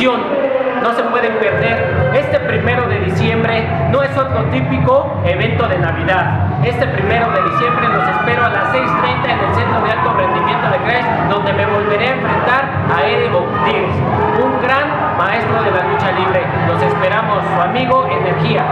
No se pueden perder. Este primero de diciembre no es otro típico evento de Navidad. Este primero de diciembre los espero a las 6.30 en el Centro de Alto Rendimiento de CRES, donde me volveré a enfrentar a Eddie Boutir, un gran maestro de la lucha libre. Los esperamos, su amigo Energía.